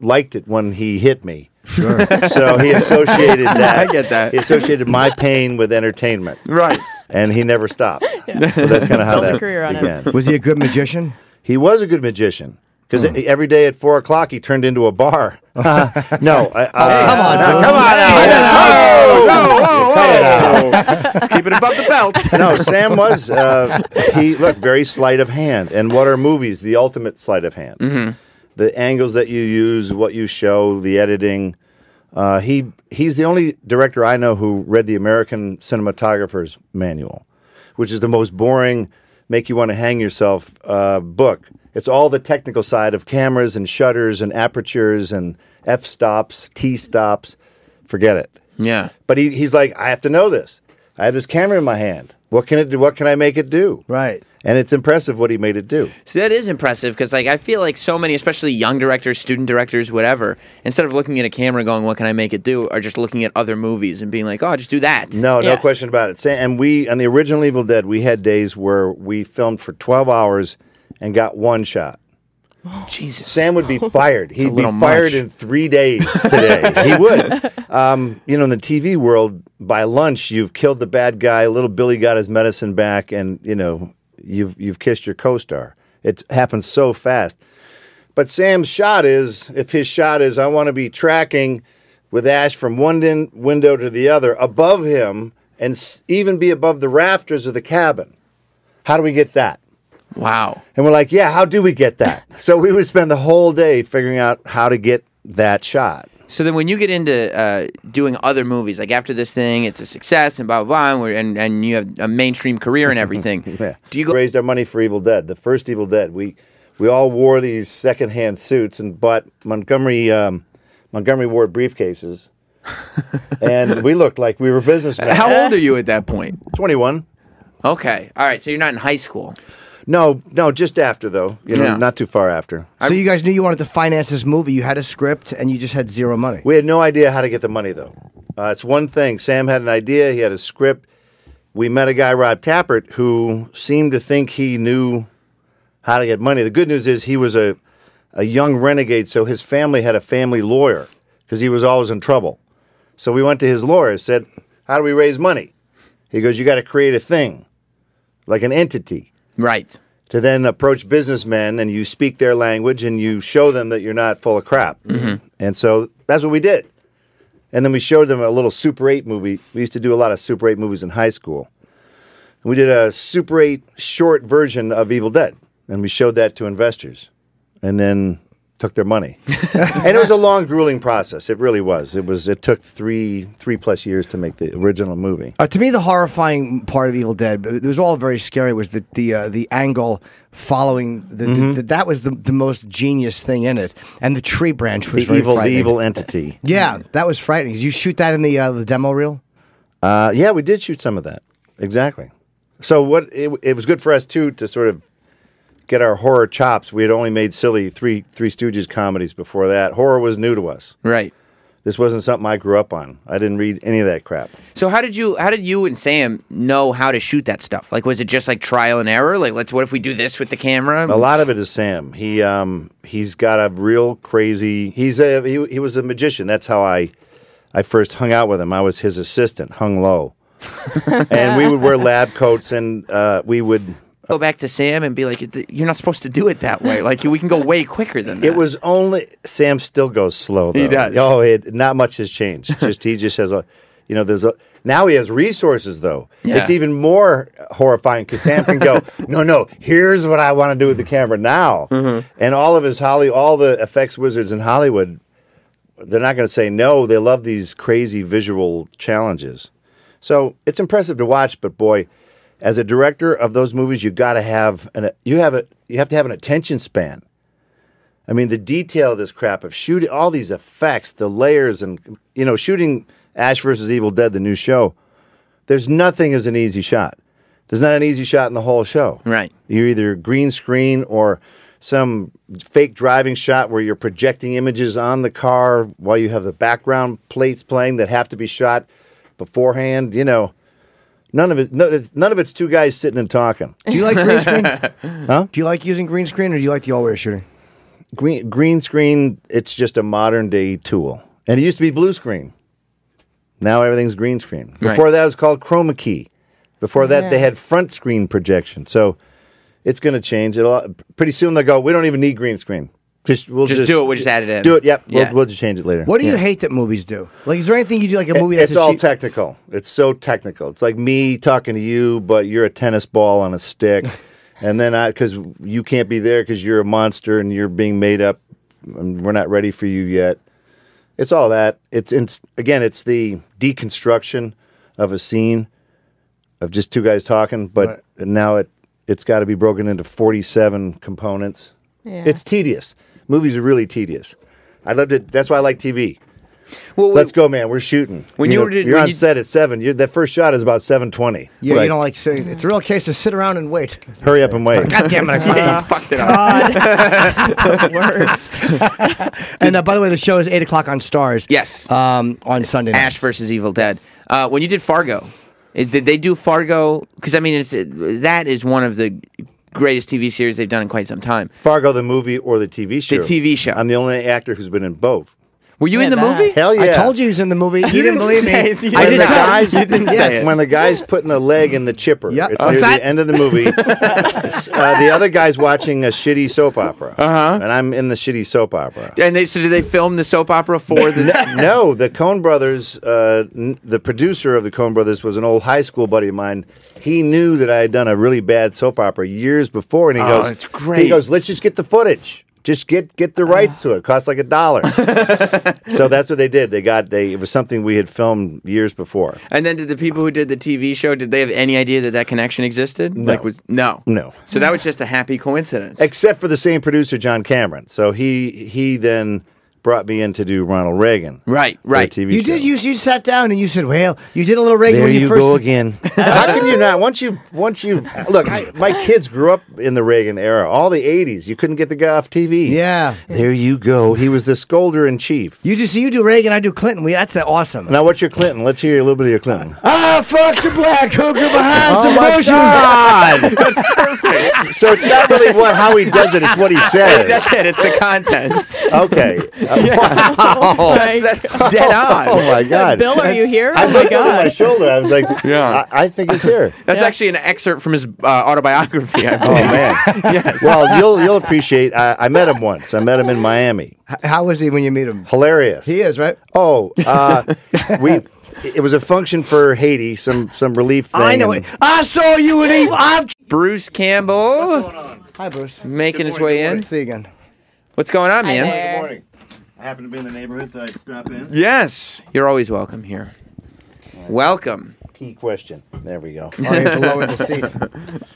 Speaker 4: liked it when he hit me. Sure. so he associated that.
Speaker 1: I get that.
Speaker 4: He associated my pain with entertainment,
Speaker 1: Right.
Speaker 4: and he never stopped. Yeah. So that's kind of how
Speaker 3: Built a
Speaker 4: that
Speaker 3: career on it.
Speaker 4: began.
Speaker 2: Was he a good magician?
Speaker 4: He was a good magician. Because
Speaker 1: Hmm.
Speaker 4: every day at four o'clock he turned into a bar. no, I, uh,
Speaker 2: come on,
Speaker 4: no, come on, now.
Speaker 1: Let's keep it above the belt.
Speaker 4: no, Sam was uh, he look very sleight of hand, and what are movies? The ultimate sleight of hand.
Speaker 1: Mm-hmm.
Speaker 4: The angles that you use, what you show, the editing. Uh, he he's the only director I know who read the American Cinematographer's Manual, which is the most boring, make you want to hang yourself uh, book. It's all the technical side of cameras and shutters and apertures and f stops, t stops. Forget it.
Speaker 1: Yeah.
Speaker 4: But he, he's like, I have to know this. I have this camera in my hand. What can it do? What can I make it do?
Speaker 2: Right.
Speaker 4: And it's impressive what he made it do.
Speaker 1: So that is impressive because, like, I feel like so many, especially young directors, student directors, whatever, instead of looking at a camera going, "What can I make it do?" are just looking at other movies and being like, "Oh, just do that."
Speaker 4: No, no question about it. Sa- And we, on the original Evil Dead, we had days where we filmed for 12 hours and got one shot.
Speaker 1: Jesus.
Speaker 4: Sam would be fired. He'd be fired
Speaker 1: much.
Speaker 4: in three days today. he would. Um, you know, in the TV world, by lunch, you've killed the bad guy. Little Billy got his medicine back, and you know, you've you've kissed your co-star. It happens so fast. But Sam's shot is, if his shot is, I want to be tracking with Ash from one window to the other, above him, and even be above the rafters of the cabin. How do we get that?
Speaker 1: Wow.
Speaker 4: And we're like, yeah, how do we get that? so we would spend the whole day figuring out how to get that shot.
Speaker 1: So then, when you get into uh, doing other movies, like after this thing, it's a success and blah blah blah, and, we're, and and you have a mainstream career and everything.
Speaker 4: Yeah.
Speaker 1: Do you go?
Speaker 4: raised our money for Evil Dead, the first Evil Dead? We we all wore these secondhand suits and bought Montgomery um, Montgomery Ward briefcases, and we looked like we were businessmen.
Speaker 1: How old are you at that point?
Speaker 4: Twenty one.
Speaker 1: Okay. All right. So you're not in high school.
Speaker 4: No, no, just after though. You know,
Speaker 1: Yeah.
Speaker 4: not too far after.
Speaker 2: So you guys knew you wanted to finance this movie. You had a script, and you just had zero money.
Speaker 4: We had no idea how to get the money though. Uh, it's one thing. Sam had an idea. He had a script. We met a guy, Rob Tapert, who seemed to think he knew how to get money. The good news is he was a a young renegade, so his family had a family lawyer because he was always in trouble. So we went to his lawyer, and said, "How do we raise money?" He goes, "You got to create a thing, like an entity."
Speaker 1: Right.
Speaker 4: to then approach businessmen and you speak their language and you show them that you're not full of crap. Mm-hmm. And so that's what we did. And then we showed them a little Super 8 movie. We used to do a lot of Super 8 movies in high school. We did a Super 8 short version of Evil Dead and we showed that to investors and then took their money. and it was a long grueling process. It really was. It was it took 3 3 plus years to make the original movie.
Speaker 2: Uh, to me, the horrifying part of Evil Dead, but it was all very scary, was the the uh, the angle following the,
Speaker 4: Mm-hmm.
Speaker 2: the, that was the, the most genius thing in it, and the tree branch was
Speaker 4: The evil the evil entity.
Speaker 2: Yeah, that was frightening. Did you shoot that in the uh, the demo reel?
Speaker 4: Uh, yeah, we did shoot some of that. Exactly. So what it, it was good for us too to sort of get our horror chops. We had only made silly three Three Stooges comedies before that. Horror was new to us.
Speaker 1: Right.
Speaker 4: This wasn't something I grew up on. I didn't read any of that crap.
Speaker 1: So how did you how did you and Sam know how to shoot that stuff? Like was it just like trial and error? Like let's what if we do this with the camera?
Speaker 4: A lot of it is Sam. He um he's got a real crazy. He's a he, he was a magician. That's how I I first hung out with him. I was his assistant, hung low, and we would wear lab coats and uh, we would
Speaker 1: Go back to Sam and be like, you're not supposed to do it that way. Like we can go way quicker than that.
Speaker 4: It was only Sam still goes slow. Though.
Speaker 1: He does.
Speaker 4: Oh, it, not much has changed. Just he just has a, you know, there's a now he has resources though.
Speaker 1: Yeah.
Speaker 4: It's even more horrifying because Sam can go, no, no, here's what I want to do with the camera now,
Speaker 1: Mm-hmm.
Speaker 4: and all of his Holly, all the effects wizards in Hollywood, they're not going to say no. They love these crazy visual challenges. So it's impressive to watch, but boy, as a director of those movies, you got to have an you have a you have to have an attention span. I mean, the detail of this crap of shooting all these effects, the layers, and you know, shooting Ash versus Evil Dead, the new show. There's nothing as an easy shot. There's not an easy shot in the whole show.
Speaker 1: Right.
Speaker 4: You're either green screen or some fake driving shot where you're projecting images on the car while you have the background plates playing that have to be shot beforehand. You know, none of it. No, it's, none of it's two guys sitting and talking.
Speaker 2: Do you like green screen? huh? Do you like using green screen, or do you like the all-wear shooting?
Speaker 4: green green screen it's just a modern day tool and it used to be blue screen now everything's green screen before
Speaker 1: Right.
Speaker 4: that it was called chroma key before that they had front screen projection so it's going to change It'll, pretty soon they'll go we don't even need green screen just we'll
Speaker 1: Just do it, we'll just add it in.
Speaker 4: do it yep
Speaker 1: Yeah.
Speaker 4: we'll, we'll just change it later
Speaker 2: What do you
Speaker 4: Yeah.
Speaker 2: hate that movies do? Like, is there anything you do like a movie?
Speaker 4: It-
Speaker 2: that's
Speaker 4: it's all
Speaker 2: achieved-
Speaker 4: technical. It's so technical. It's like me talking to you, but you're a tennis ball on a stick, and then I because you can't be there because you're a monster and you're being made up, and we're not ready for you yet. It's all that. It's, it's again, it's the deconstruction of a scene of just two guys talking, but now it it's got to be broken into 47 components.
Speaker 3: Yeah.
Speaker 4: It's tedious. Movies are really tedious. I love it. That's why I like TV.
Speaker 1: well,
Speaker 4: Let's go, man. We're shooting.
Speaker 1: When you
Speaker 4: know,
Speaker 1: were to-
Speaker 4: you're
Speaker 1: when
Speaker 4: on
Speaker 1: you-
Speaker 4: set at seven. You're, that first shot is about seven twenty.
Speaker 2: Yeah, you don't like saying it's a real case to sit around and wait.
Speaker 4: Hurry up and wait.
Speaker 2: God damn it! I fucked
Speaker 1: yeah,
Speaker 2: up.
Speaker 1: fucked it up.
Speaker 3: Worst.
Speaker 2: And uh, by the way, the show is eight o'clock on Starz.
Speaker 1: Yes.
Speaker 2: Um, on Sunday. night.
Speaker 1: Ash versus Evil Dead. Uh, when you did Fargo, did they do Fargo? Because I mean, it's, that is one of the greatest TV series they've done in quite some time.
Speaker 4: Fargo, the movie or the TV show?
Speaker 1: The TV show.
Speaker 4: I'm the only actor who's been in both.
Speaker 1: Were you
Speaker 3: Yeah,
Speaker 1: in the
Speaker 3: that.
Speaker 1: movie?
Speaker 4: Hell yeah!
Speaker 2: I told you he was in the movie. He didn't
Speaker 1: didn't
Speaker 2: believe me.
Speaker 1: it.
Speaker 2: I
Speaker 4: When
Speaker 2: did
Speaker 4: the guys,
Speaker 1: you didn't say it.
Speaker 4: when the guy's putting the leg in the chipper,
Speaker 2: Yep.
Speaker 4: it's
Speaker 2: Oh,
Speaker 4: near
Speaker 2: fat-
Speaker 4: the end of the movie. uh, the other guy's watching a shitty soap opera, uh-huh. and I'm in the shitty soap opera.
Speaker 1: And they so did they film the soap opera for the?
Speaker 4: no, the Coen Brothers, uh, n- the producer of the Coen Brothers was an old high school buddy of mine. He knew that I had done a really bad soap opera years before, and he
Speaker 1: Oh,
Speaker 4: goes,
Speaker 1: it's great.
Speaker 4: He goes, let's just get the footage. Just get get the rights to it. it costs like a dollar. so that's what they did. They got they it was something we had filmed years before.
Speaker 1: And then did the people who did the TV show did they have any idea that that connection existed?
Speaker 4: No.
Speaker 1: Like was no.
Speaker 4: No.
Speaker 1: So that was just a happy coincidence.
Speaker 4: Except for the same producer, John Cameron. So he he then brought me in to do Ronald Reagan.
Speaker 1: Right, right.
Speaker 4: the TV
Speaker 2: You
Speaker 4: show.
Speaker 2: did. You, you sat down and you said, "Well, you did a little Reagan
Speaker 5: There
Speaker 2: when you,
Speaker 5: you
Speaker 2: first."
Speaker 5: go again.
Speaker 4: How can you not? Once you, once you look, I, my kids grew up in the Reagan era, all the '80s. You couldn't get the guy off TV.
Speaker 2: Yeah.
Speaker 5: There you go.
Speaker 4: he was the scolder in chief.
Speaker 2: You just you do Reagan, I do Clinton. We that's awesome.
Speaker 4: Now, what's your Clinton? Let's hear a little bit of your Clinton.
Speaker 2: Ah, fuck the black hooker behind
Speaker 4: Oh
Speaker 2: some bushes.
Speaker 4: God! so it's not really what how he does it; it's what he says.
Speaker 1: That's it. It's the content.
Speaker 4: Okay.
Speaker 3: Like,
Speaker 1: That's dead on.
Speaker 4: Oh my God!
Speaker 3: Bill, are you here?
Speaker 4: I
Speaker 3: Oh my
Speaker 4: looked over my shoulder. I was like,
Speaker 1: Yeah.
Speaker 4: I, I think he's here.
Speaker 1: That's
Speaker 3: Yeah.
Speaker 1: actually an excerpt from his uh, autobiography. I
Speaker 4: Oh man.
Speaker 1: yes.
Speaker 4: Well, you'll you'll appreciate. I, I met him once. I met him in Miami.
Speaker 2: H- How was he when you meet him?
Speaker 4: Hilarious.
Speaker 2: He is right.
Speaker 4: Oh, uh, we. It was a function for Haiti, some some relief thing.
Speaker 2: I know it. I saw you in Eve. I've.
Speaker 1: Bruce Campbell
Speaker 2: Hi, Bruce.
Speaker 1: making his way in.
Speaker 2: See you again.
Speaker 1: What's going on,
Speaker 3: Hi
Speaker 1: man?
Speaker 3: there.
Speaker 4: Good morning. I happen to be in the neighborhood, so I'd stop in.
Speaker 1: Yes, you're always welcome here. Welcome.
Speaker 4: Key question. There we go.
Speaker 2: You have to lower the.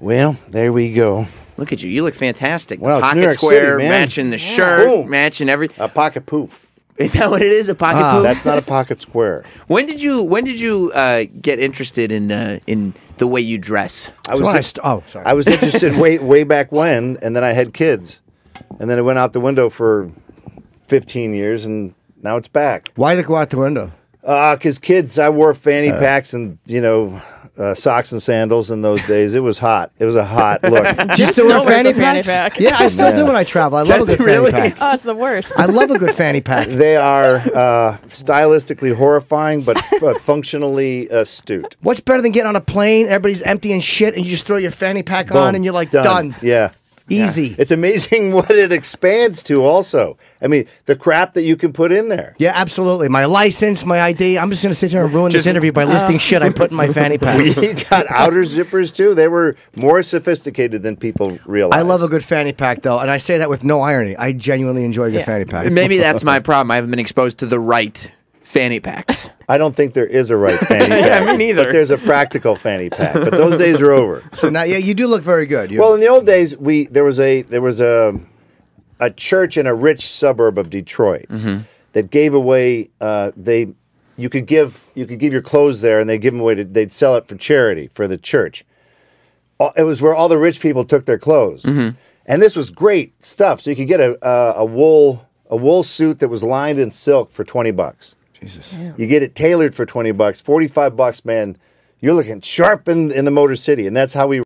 Speaker 5: Well, there we go.
Speaker 1: Look at you. You look fantastic.
Speaker 4: Well, it's
Speaker 1: pocket
Speaker 4: New York
Speaker 1: square,
Speaker 4: City, man.
Speaker 1: matching the shirt,
Speaker 4: Boom.
Speaker 1: matching every.
Speaker 4: A pocket poof.
Speaker 1: Is that what it is? A pocket
Speaker 2: Ah.
Speaker 1: poof?
Speaker 4: That's not a pocket square.
Speaker 1: When did you When did you uh, get interested in uh, in the way you dress?
Speaker 4: I was
Speaker 2: when I st- oh, sorry.
Speaker 4: I was interested way way back when, and then I had kids, and then it went out the window for 15 years, and now it's back.
Speaker 2: Why did it go out the window?
Speaker 4: Uh, cause kids, I wore fanny packs and you know uh, socks and sandals in those days. It was hot. It was a hot look.
Speaker 3: Jim
Speaker 2: Still
Speaker 3: still
Speaker 2: wear
Speaker 3: wears a fanny pack.
Speaker 2: Yeah, I still do when I travel. I love
Speaker 1: Does
Speaker 2: a good
Speaker 1: really?
Speaker 2: fanny pack.
Speaker 3: Oh, it's the worst.
Speaker 2: I love a good fanny pack.
Speaker 4: they are uh, stylistically horrifying, but, but functionally astute.
Speaker 2: What's better than getting on a plane? Everybody's empty and shit, and you just throw your fanny pack on, and you're like done.
Speaker 4: Yeah.
Speaker 2: Easy.
Speaker 4: It's amazing what it expands to. Also, I mean, the crap that you can put in there.
Speaker 2: Yeah, absolutely. My license, my ID. I'm just going to sit here and ruin this interview by listing shit I put in my fanny pack.
Speaker 4: We got outer zippers too. They were more sophisticated than people realize.
Speaker 2: I love a good fanny pack, though, and I say that with no irony. I genuinely enjoy a good
Speaker 3: Yeah.
Speaker 2: fanny pack.
Speaker 1: Maybe that's my problem. I haven't been exposed to the right fanny packs.
Speaker 4: I don't think there is a right fanny
Speaker 1: Yeah,
Speaker 4: pack.
Speaker 1: me neither.
Speaker 4: But there's a practical fanny pack. But those days are over.
Speaker 2: So now, yeah, you do look very good. You-
Speaker 4: Well, in the old days, we there was a there was a a church in a rich suburb of Detroit that gave away uh, they you could give you could give your clothes there and they give them away to, they'd sell it for charity for the church. All- It was where all the rich people took their clothes, and this was great stuff. So you could get a, a a wool a wool suit that was lined in silk for twenty bucks.
Speaker 2: Jesus.
Speaker 4: You get it tailored for 20 bucks, 45 bucks, man. You're looking sharp in, in the Motor City. And that's how we